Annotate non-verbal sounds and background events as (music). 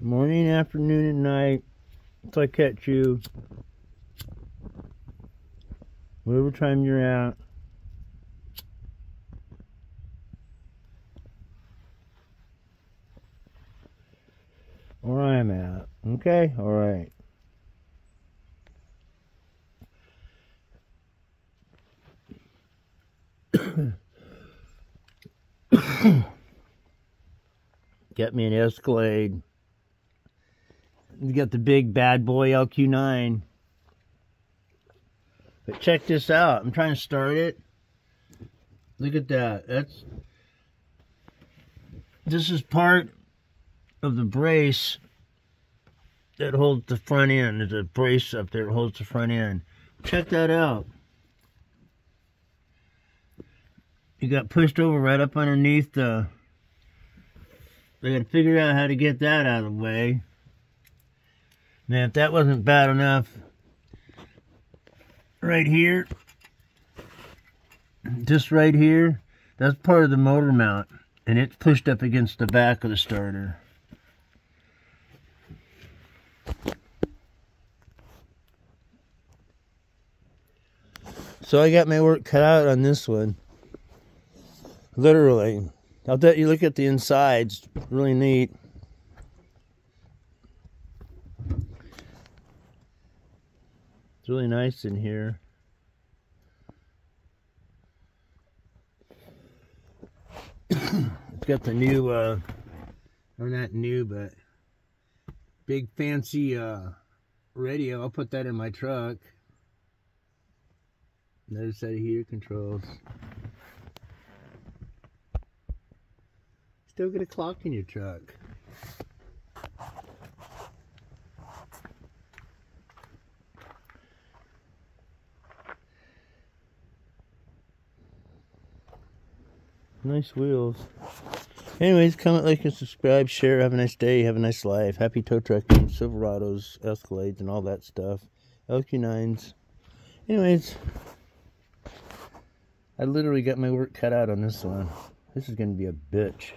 Morning, afternoon, and night. Until I catch you. Whatever time you're at. Where I'm at. Okay? Alright. (coughs) Get me an Escalade. You got the big bad boy LQ9. But check this out. I'm trying to start it. Look at that. That's this is part of the brace that holds the front end. There's a brace up there that holds the front end. Check that out. You got pushed over right up underneath the... They got to figure out how to get that out of the way. Now, if that wasn't bad enough, right here, just right here, that's part of the motor mount. And it's pushed up against the back of the starter. So I got my work cut out on this one. Literally. I'll bet you look at the insides. Really neat. It's really nice in here. it's got the new, uh, or not new, but big fancy uh, radio. I'll put that in my truck. Another set of heater controls. Still get a clock in your truck. Nice wheels. Anyways, comment, like, and subscribe, share. Have a nice day. Have a nice life. Happy tow trucking, Silverados, Escalades, and all that stuff. LQ9s. Anyways, I literally got my work cut out on this one. This is going to be a bitch.